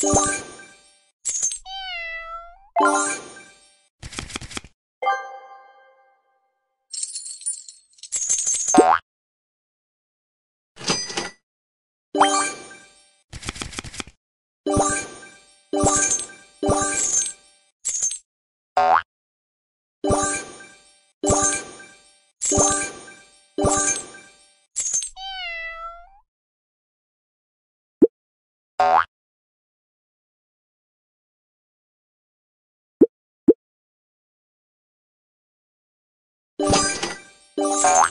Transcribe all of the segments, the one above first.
you you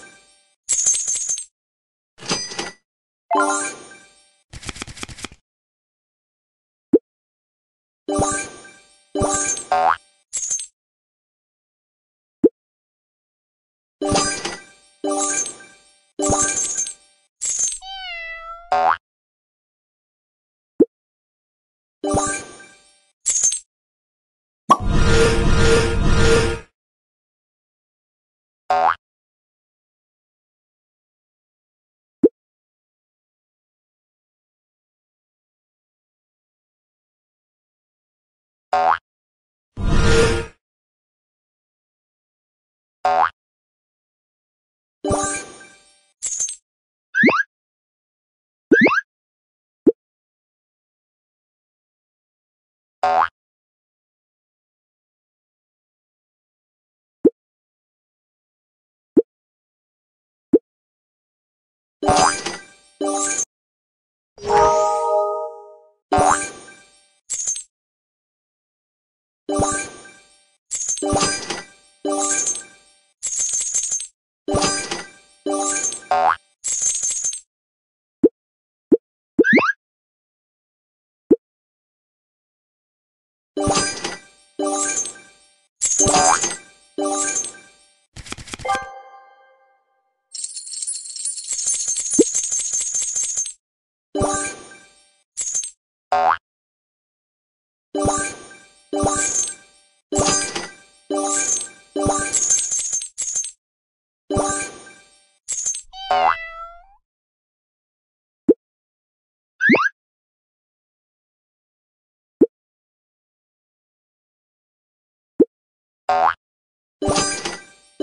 you you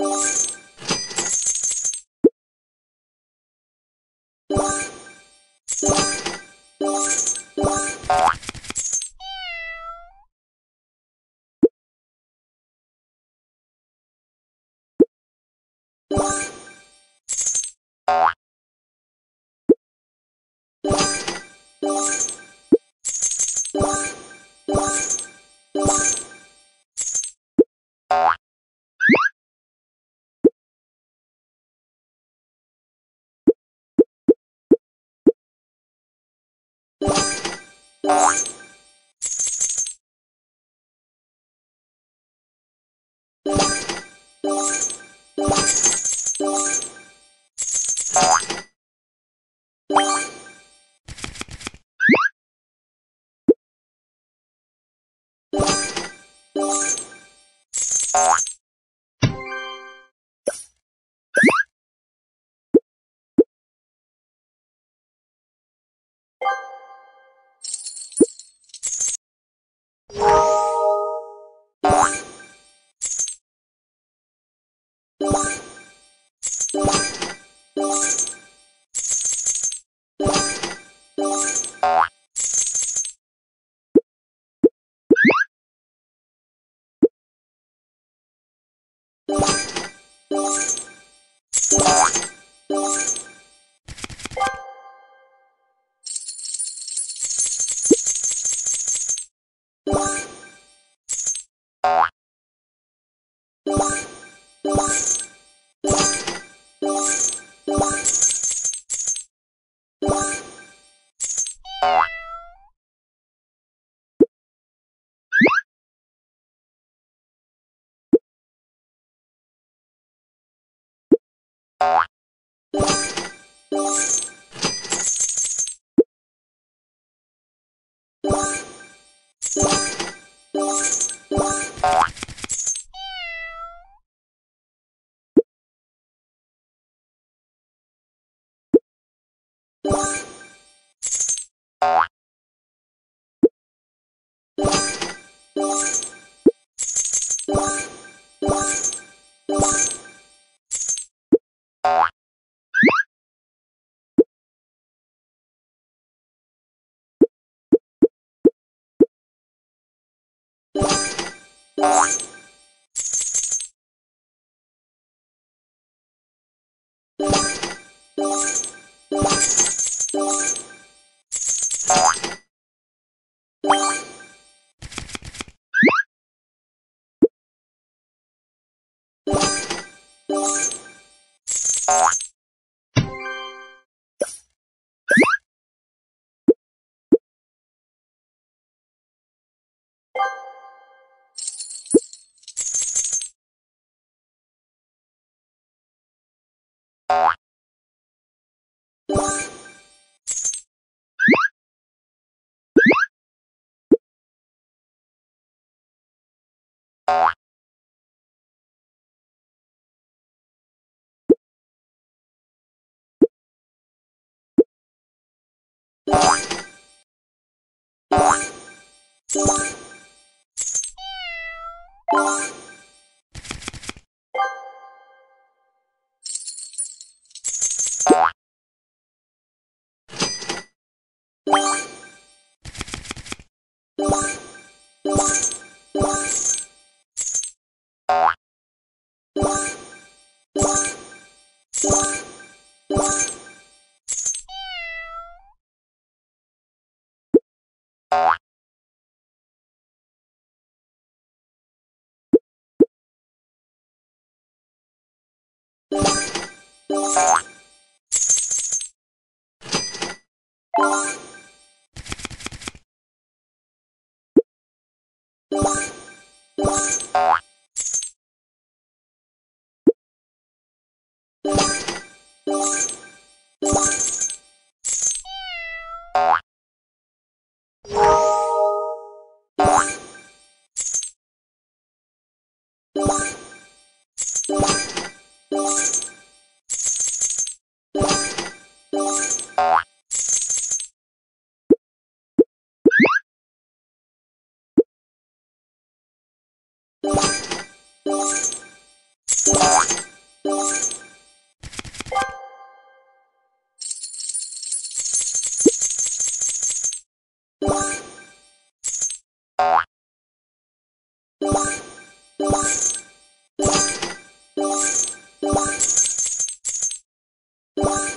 Música Música you you What? You you you you